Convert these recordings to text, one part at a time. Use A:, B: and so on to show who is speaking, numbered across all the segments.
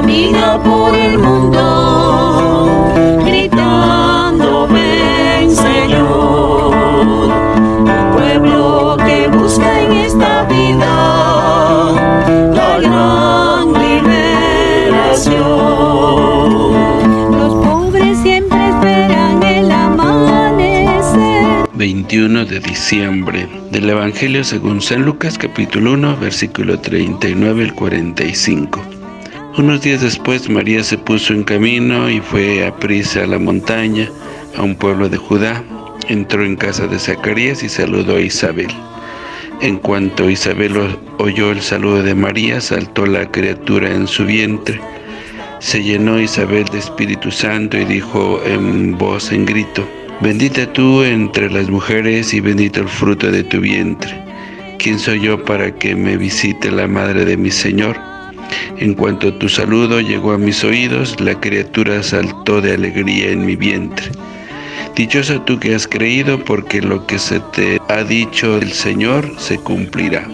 A: camina por el mundo gritando ven Señor un pueblo que busca en esta vida la gran liberación. Los pobres siempre esperan el amanecer.
B: 21 de diciembre del Evangelio según San Lucas capítulo 1 versículo 39 al 45 unos días después María se puso en camino y fue a prisa a la montaña, a un pueblo de Judá. Entró en casa de Zacarías y saludó a Isabel. En cuanto Isabel oyó el saludo de María, saltó la criatura en su vientre. Se llenó Isabel de Espíritu Santo y dijo en voz en grito, Bendita tú entre las mujeres y bendito el fruto de tu vientre. ¿Quién soy yo para que me visite la madre de mi Señor? En cuanto tu saludo llegó a mis oídos, la criatura saltó de alegría en mi vientre. Dichosa tú que has creído, porque lo que se te ha dicho el Señor se cumplirá.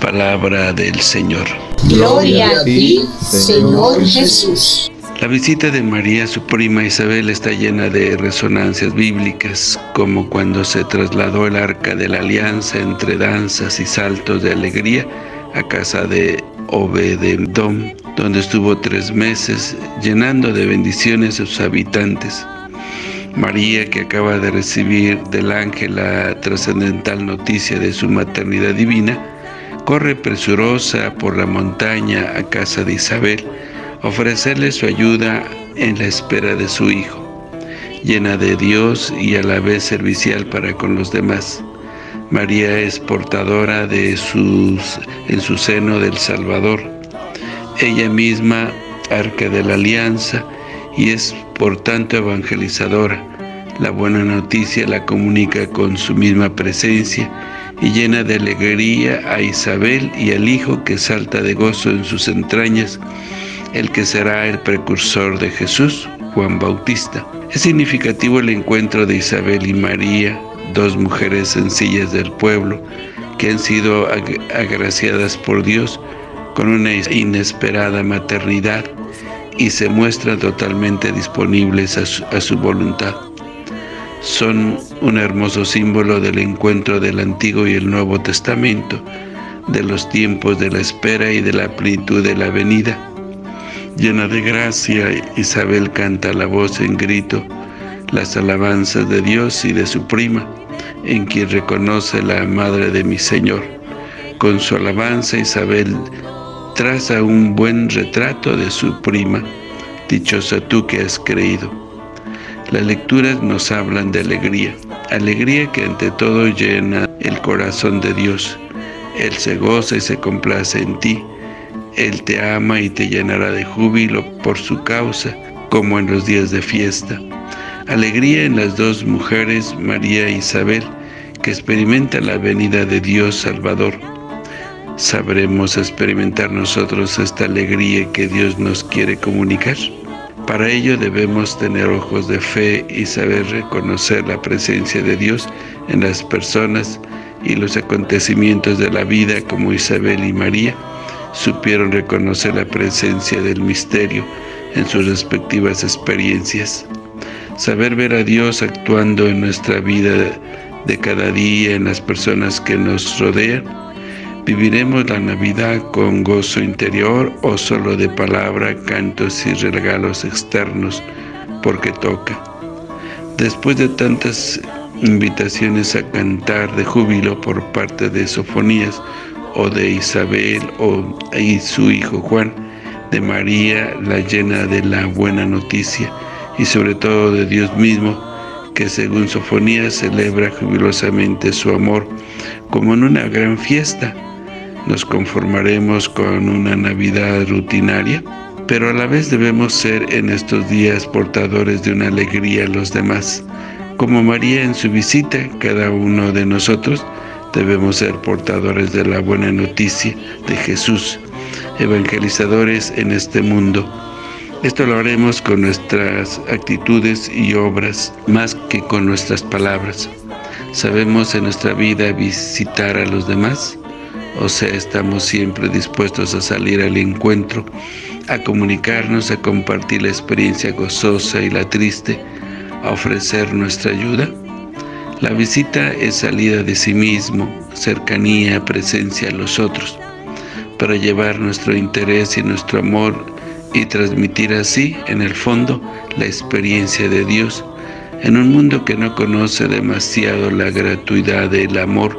B: Palabra del Señor.
C: Gloria a ti, Señor Jesús.
B: La visita de María, su prima Isabel, está llena de resonancias bíblicas, como cuando se trasladó el arca de la alianza entre danzas y saltos de alegría a casa de Obededom, donde estuvo tres meses llenando de bendiciones a sus habitantes. María, que acaba de recibir del ángel la trascendental noticia de su maternidad divina, corre presurosa por la montaña a casa de Isabel, ofrecerle su ayuda en la espera de su hijo, llena de Dios y a la vez servicial para con los demás. María es portadora de sus, en su seno del Salvador. Ella misma, arca de la alianza, y es por tanto evangelizadora. La buena noticia la comunica con su misma presencia y llena de alegría a Isabel y al hijo que salta de gozo en sus entrañas, el que será el precursor de Jesús, Juan Bautista. Es significativo el encuentro de Isabel y María, dos mujeres sencillas del pueblo que han sido agraciadas por Dios con una inesperada maternidad y se muestran totalmente disponibles a su, a su, voluntad. Son un hermoso símbolo del encuentro del Antiguo y el Nuevo Testamento, de los tiempos de la espera y de la plenitud de la venida. Llena de gracia, Isabel canta la voz en grito, las alabanzas de Dios y de su prima, en quien reconoce la madre de mi Señor. Con su alabanza Isabel traza un buen retrato de su prima, dichosa tú que has creído. Las lecturas nos hablan de alegría, alegría que ante todo llena el corazón de Dios. Él se goza y se complace en ti. Él te ama y te llenará de júbilo por su causa, como en los días de fiesta. Alegría en las dos mujeres, María e Isabel, que experimentan la venida de Dios Salvador. ¿Sabremos experimentar nosotros esta alegría que Dios nos quiere comunicar? Para ello debemos tener ojos de fe y saber reconocer la presencia de Dios en las personas y los acontecimientos de la vida como Isabel y María supieron reconocer la presencia del misterio en sus respectivas experiencias. Saber ver a Dios actuando en nuestra vida de cada día, en las personas que nos rodean. ¿Viviremos la Navidad con gozo interior o solo de palabra, cantos y regalos externos porque toca? Después de tantas invitaciones a cantar de júbilo por parte de Sofonías o de Isabel o y su hijo Juan, de María la llena de la buena noticia, y sobre todo de Dios mismo, que según Sofonías celebra jubilosamente su amor como en una gran fiesta. Nos conformaremos con una Navidad rutinaria, pero a la vez debemos ser en estos días portadores de una alegría a los demás. Como María en su visita, cada uno de nosotros debemos ser portadores de la buena noticia de Jesús, evangelizadores en este mundo esto lo haremos con nuestras actitudes y obras más que con nuestras palabras. ¿Sabemos en nuestra vida visitar a los demás? O sea, estamos siempre dispuestos a salir al encuentro a comunicarnos, a compartir la experiencia gozosa y la triste, a ofrecer nuestra ayuda. La visita es salida de sí mismo, cercanía, presencia a los otros, para llevar nuestro interés y nuestro amor y transmitir así, en el fondo, la experiencia de Dios en un mundo que no conoce demasiado la gratuidad del amor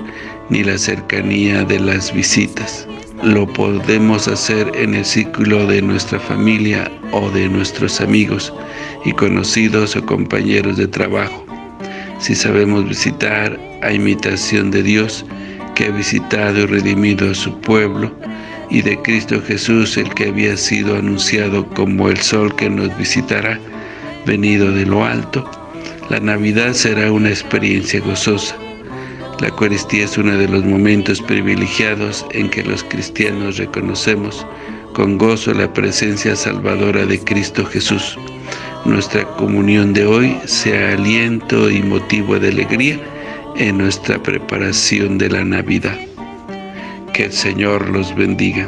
B: ni la cercanía de las visitas. Lo podemos hacer en el círculo de nuestra familia o de nuestros amigos y conocidos o compañeros de trabajo. Si sabemos visitar a imitación de Dios, que ha visitado y redimido a su pueblo, y de Cristo Jesús, el que había sido anunciado como el sol que nos visitará, venido de lo alto, la Navidad será una experiencia gozosa. La Eucaristía es uno de los momentos privilegiados en que los cristianos reconocemos con gozo la presencia salvadora de Cristo Jesús. Nuestra comunión de hoy sea aliento y motivo de alegría en nuestra preparación de la Navidad. Que el Señor los bendiga.